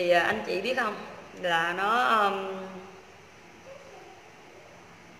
thì à, anh chị biết không? Là nó um,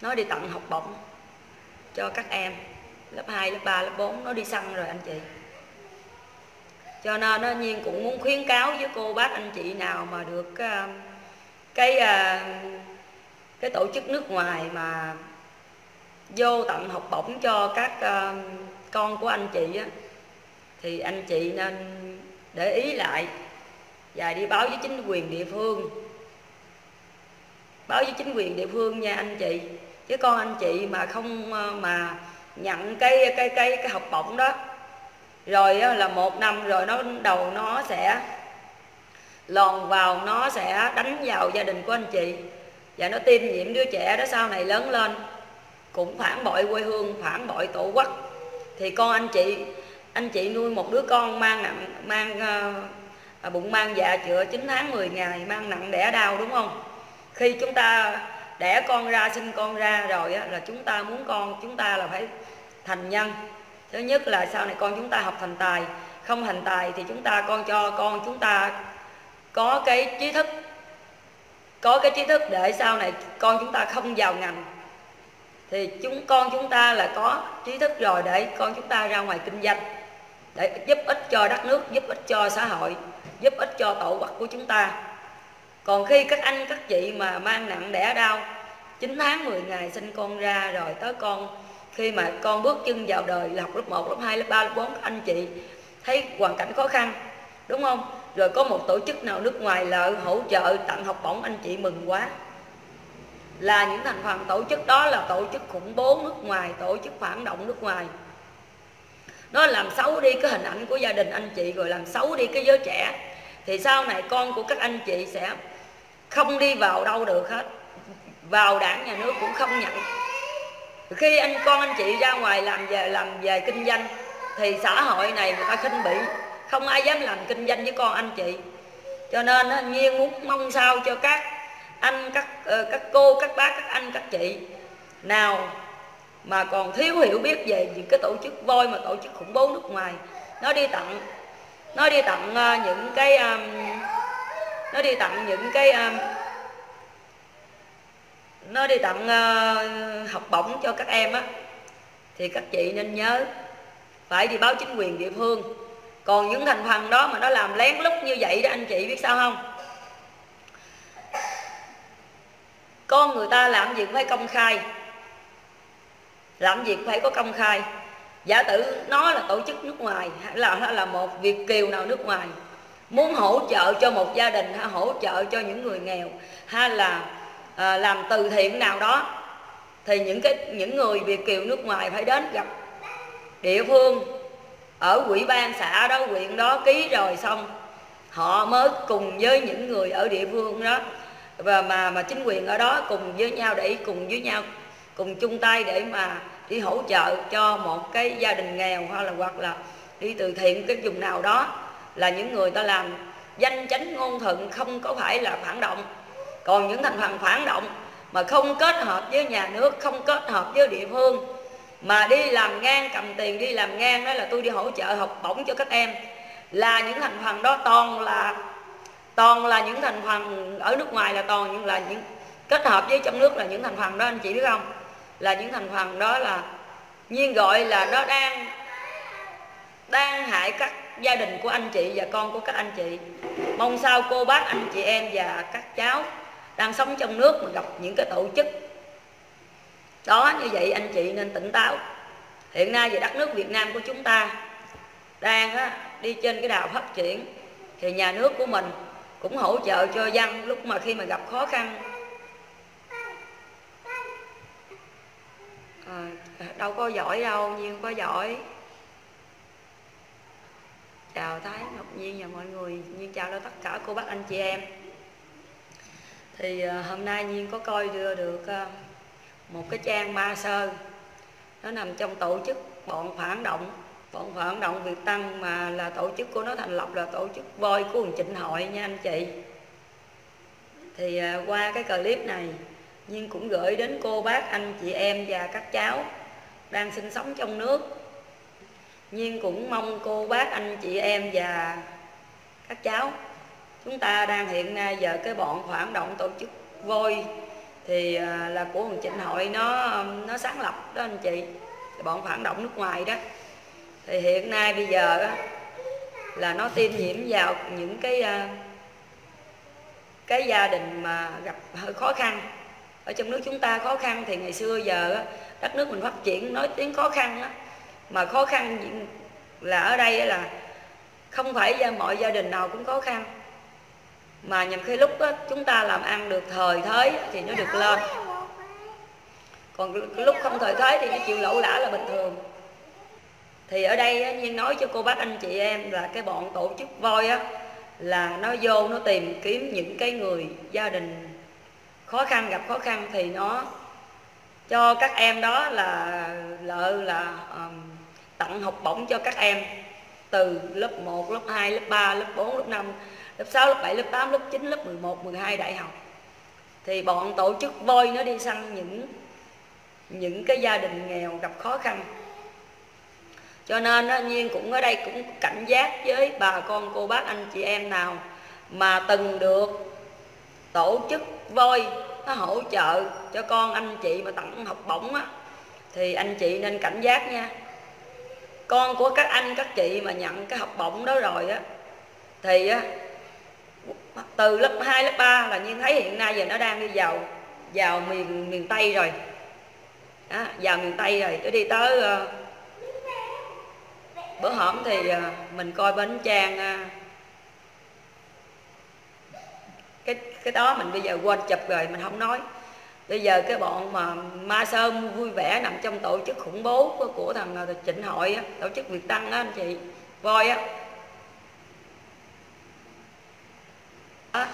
nó đi tặng học bổng cho các em. Lớp 2, lớp 3, lớp 4 nó đi săn rồi anh chị. Cho nên nó nhiên cũng muốn khuyến cáo với cô bác anh chị nào mà được uh, cái uh, cái tổ chức nước ngoài mà vô tặng học bổng cho các uh, con của anh chị á, thì anh chị nên để ý lại và đi báo với chính quyền địa phương. Báo với chính quyền địa phương nha anh chị. Chứ con anh chị mà không ờ, mà nhận cái cái cái cái học bổng đó rồi là một năm rồi nó đầu nó sẽ lòn vào nó sẽ đánh vào gia đình của anh chị. Và nó tiêm nhiễm đứa trẻ đó sau này lớn lên cũng phản bội quê hương phản bội tổ quốc. Thì con anh chị anh chị nuôi một đứa con mang nặng mang uh, À, bụng mang dạ chữa 9 tháng 10 ngày mang nặng đẻ đau đúng không? Khi chúng ta đẻ con ra sinh con ra rồi á, là chúng ta muốn con chúng ta là phải thành nhân. Thứ nhất là sau này con chúng ta học thành tài không thành tài thì chúng ta con cho con chúng ta có cái trí thức có cái trí thức để sau này con chúng ta không vào ngành. Thì chúng con chúng ta là có trí thức rồi để con chúng ta ra ngoài kinh doanh để giúp ích cho đất nước giúp ích cho xã hội giúp ích cho tổ quốc của chúng ta. Còn khi các anh các chị mà mang nặng đẻ đau 9 tháng 10 ngày sinh con ra rồi tới con khi mà con bước chân vào đời là học lớp 1, lớp 2, lớp 3, lớp 4 các anh chị thấy hoàn cảnh khó khăn đúng không? Rồi có một tổ chức nào nước ngoài là hỗ trợ tặng học bổng anh chị mừng quá. Là những thành phần tổ chức đó là tổ chức khủng bố nước ngoài tổ chức phản động nước ngoài nó làm xấu đi cái hình ảnh của gia đình anh chị, rồi làm xấu đi cái giới trẻ. Thì sau này con của các anh chị sẽ không đi vào đâu được hết. Vào đảng nhà nước cũng không nhận. Khi anh, con anh chị ra ngoài làm về làm về kinh doanh, thì xã hội này người ta khinh bỉ. Không ai dám làm kinh doanh với con anh chị. Cho nên nhiên muốn mong sao cho các anh, các ờ, các cô, các bác, các anh, các chị nào mà còn thiếu hiểu biết về những cái tổ chức voi mà tổ chức khủng bố nước ngoài. Nó đi tặng nó đi tặng uh, những cái um, nó đi tặng những cái um, nó đi tặng uh, học bổng cho các em á. Thì các chị nên nhớ phải đi báo chính quyền địa phương. Còn những thành phần đó mà nó làm lén lút như vậy đó anh chị biết sao không? Con người ta làm gì cũng phải công khai làm việc phải có công khai. Giả tử nó là tổ chức nước ngoài hay là hay là một việt kiều nào nước ngoài muốn hỗ trợ cho một gia đình hay hỗ trợ cho những người nghèo hay là à, làm từ thiện nào đó thì những cái những người việt kiều nước ngoài phải đến gặp địa phương ở quỹ ban xã đó huyện đó ký rồi xong họ mới cùng với những người ở địa phương đó và mà mà chính quyền ở đó cùng với nhau để cùng với nhau cùng chung tay để mà đi hỗ trợ cho một cái gia đình nghèo hoặc là hoặc là đi từ thiện cái vùng nào đó. Là những người ta làm danh chánh ngôn thuận không có phải là phản động. Còn những thành phần phản động mà không kết hợp với nhà nước, không kết hợp với địa phương, mà đi làm ngang, cầm tiền đi làm ngang, đó là tôi đi hỗ trợ học bổng cho các em. Là những thành phần đó toàn là toàn là những thành phần ở nước ngoài là toàn những, là những kết hợp với trong nước là những thành phần đó, anh chị biết không? Là những thành phần đó là nhiên gọi là nó đang đang hại các gia đình của anh chị và con của các anh chị. Mong sao cô bác anh chị em và các cháu đang sống trong nước mà gặp những cái tổ chức đó như vậy anh chị nên tỉnh táo. Hiện nay về đất nước Việt Nam của chúng ta đang á, đi trên cái đà phát triển thì nhà nước của mình cũng hỗ trợ cho dân lúc mà khi mà gặp khó khăn à, đâu có giỏi đâu, nhiên có giỏi. Chào thái, ngọc nhiên và mọi người. Nhiên chào tất cả cô bác anh chị em. Thì à, hôm nay nhiên có coi đưa được à, một cái trang ma sơ. Nó nằm trong tổ chức bọn phản động. Bọn phản động Việt Tăng mà là tổ chức của nó thành lập là tổ chức voi của quần trịnh hội nha anh chị. Thì à, qua cái clip này nhưng cũng gửi đến cô bác anh chị em và các cháu đang sinh sống trong nước. Nhưng cũng mong cô bác anh chị em và các cháu chúng ta đang hiện nay giờ cái bọn phản động tổ chức voi thì à, là của hồng trịnh hội nó nó sáng lập đó anh chị bọn phản động nước ngoài đó. Thì hiện nay bây giờ đó, là nó tiêm nhiễm vào những cái à, cái gia đình mà gặp hơi khó khăn. Ở trong nước chúng ta khó khăn thì ngày xưa giờ đất nước mình phát triển nói tiếng khó khăn đó mà khó khăn là ở đây là không phải mọi gia đình nào cũng khó khăn. Mà nhầm khi lúc đó, chúng ta làm ăn được thời thế thì nó được lên. Còn lúc không thời thế thì nó chịu lỗ lã là bình thường. Thì ở đây nhiên nói cho cô bác anh chị em là cái bọn tổ chức voi á là nó vô nó tìm kiếm những cái người gia đình khó khăn gặp khó khăn thì nó cho các em đó là lợi là um, tặng học bổng cho các em từ lớp 1, lớp 2, lớp 3, lớp 4, lớp 5, lớp 6, lớp 7, lớp 8, lớp 9, lớp 11, 12 đại học. Thì bọn tổ chức voi nó đi săn những những cái gia đình nghèo gặp khó khăn. Cho nên đó, Nhiên cũng ở đây cũng cảnh giác với bà con cô bác anh chị em nào mà từng được tổ chức voi nó hỗ trợ cho con anh chị mà tặng học bổng á. Thì anh chị nên cảnh giác nha. Con của các anh các chị mà nhận cái học bổng đó rồi á thì á từ lớp 2, lớp 3 là nhiên thấy hiện nay giờ nó đang đi vào vào miền miền Tây rồi. Đó, vào miền Tây rồi nó đi tới uh, bữa hổm thì uh, mình coi bến trang uh, cái cái đó mình bây giờ quên chụp rồi mình không nói. Bây giờ cái bọn mà ma sơn vui vẻ nằm trong tổ chức khủng bố của, của thằng ờ, trịnh hội á, tổ chức việt tăng á anh chị voi á. Đó.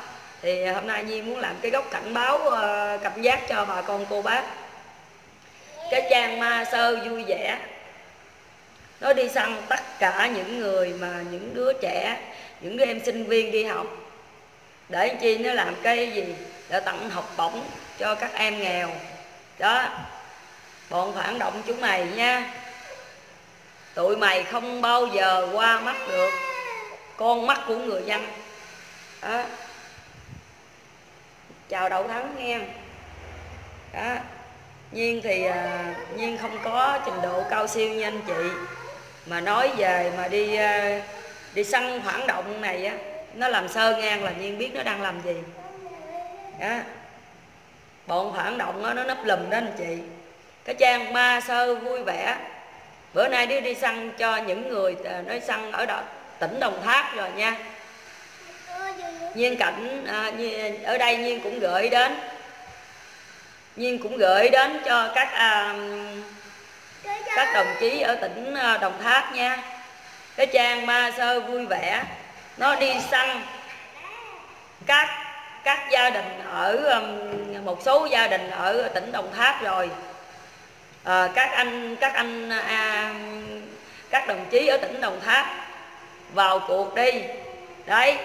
thì hôm nay Nhi muốn làm cái góc cảnh báo ờ, uh, cảnh giác cho bà con cô bác. Cái trang ma sơ vui vẻ. Nó đi săn tất cả những người mà những đứa trẻ những đứa em sinh viên đi học để chi? Nó làm cái gì? Để tặng học bổng cho các em nghèo. Đó. Bọn phản động chúng mày nha. Tụi mày không bao giờ qua mắt được con mắt của người dân. Đó. Chào đậu thắng nghe. Đó. Nhiên thì à, nhiên không có trình độ cao siêu như anh chị. Mà nói về mà đi à, đi săn phản động này á nó làm sơ ngang là nhiên biết nó đang làm gì. Đó. Bọn phản động đó, nó nấp lùm đó anh chị. Cái trang ma sơ vui vẻ. Bữa nay đi đi săn cho những người ờ, nói săn ở đó tỉnh đồng tháp rồi nha. Nhiên cảnh à, ở đây nhiên cũng gửi đến. Nhiên cũng gửi đến cho các à, các đồng chí ở tỉnh à, đồng tháp nha. Cái trang ma sơ vui vẻ nó đi săn các các gia đình ở um, một số gia đình ở tỉnh Đồng Tháp rồi. À, các anh các anh à, các đồng chí ở tỉnh Đồng Tháp vào cuộc đi. Đấy.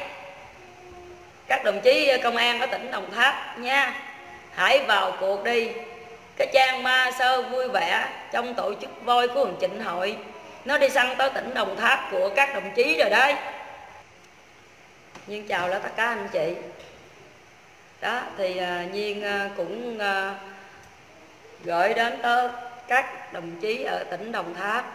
Các đồng chí công an ở tỉnh Đồng Tháp nha hãy vào cuộc đi. Cái trang ma sơ vui vẻ trong tổ chức voi của Hồng Trịnh Hội nó đi săn tới tỉnh Đồng Tháp của các đồng chí rồi đấy nhiên chào là tất cả anh chị. Đó thì uh, nhiên uh, cũng uh, gửi đến tới các đồng chí ở tỉnh đồng tháp.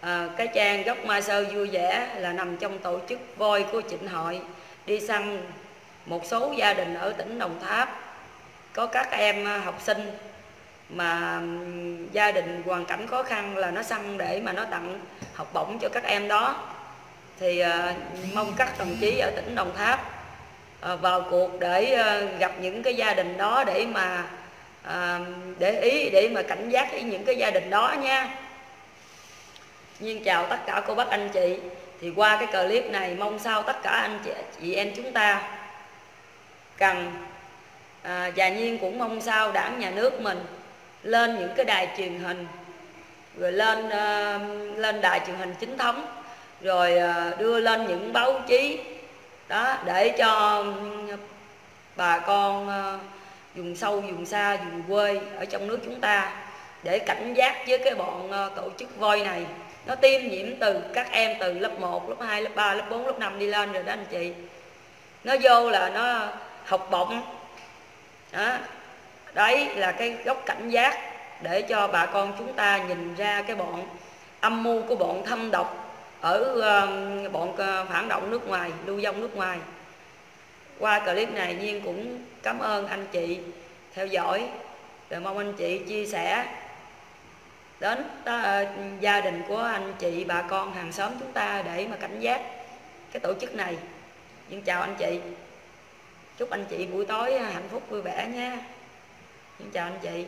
À, cái trang gốc mai sơ vui vẻ là nằm trong tổ chức voi của trịnh hội. Đi săn một số gia đình ở tỉnh đồng tháp. Có các em học sinh mà gia đình hoàn cảnh khó khăn là nó săn để mà nó tặng học bổng cho các em đó thì ờ, mong các đồng chí ở tỉnh Đồng Tháp ờ, vào cuộc để ờ, gặp những cái gia đình đó để mà để ý để mà cảnh giác với những cái gia đình đó nha. Nhưng chào tất cả cô bác anh chị. Thì qua cái clip này mong sao tất cả anh chị, chị em chúng ta cần à, và nhiên cũng mong sao đảng nhà nước mình lên những cái đài truyền hình rồi lên uh, lên đài truyền hình chính thống rồi à, đưa lên những báo chí. Đó để cho bà con à, vùng sâu vùng xa vùng quê ở trong nước chúng ta để cảnh giác với cái bọn à, tổ chức voi này. Nó tiêm nhiễm từ các em từ lớp 1, lớp 2, lớp 3, lớp 4, lớp 5 đi lên rồi đó anh chị. Nó vô là nó học bổng. Đó đấy là cái góc cảnh giác để cho bà con chúng ta nhìn ra cái bọn âm mưu của bọn thâm độc ở ờ, bọn ờ, phản động nước ngoài, lưu vong nước ngoài. Qua clip này, nhiên cũng cảm ơn anh chị theo dõi. Rồi mong anh chị chia sẻ đến ờ, gia đình của anh chị, bà con hàng xóm chúng ta để mà cảnh giác cái tổ chức này. Nhưng chào anh chị. Chúc anh chị buổi tối hạnh phúc, vui vẻ nha. Xin chào anh chị.